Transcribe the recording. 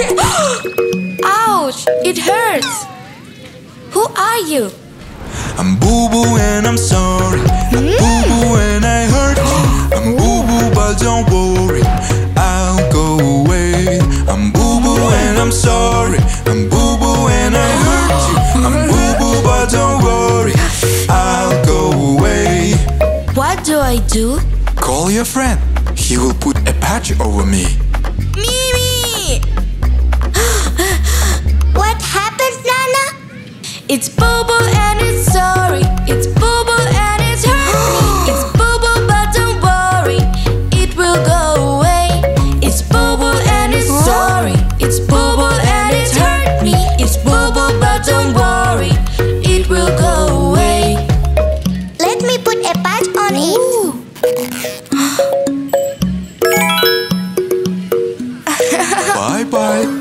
Ouch! It hurts. Who are you? I'm Boo Boo and I'm sorry. Hmm? I'm Boo Boo and I hurt you. I'm Boo Boo, but don't worry, I'll go away. I'm Boo Boo and I'm sorry. I'm Boo Boo and I hurt you. I'm Boo Boo, but don't worry, I'll go away. What do I do? Call your friend. He will put a patch over me. Mimi! It's Boo Boo and it's sorry. It's Boo Boo and it's hurt. Me. It's Boo Boo, but don't worry, it will go away. It's Boo Boo and it's sorry. It's Boo Boo and it's hurt me. It's Boo Boo, but don't worry, it will go away. Let me put a patch on it. Bye bye.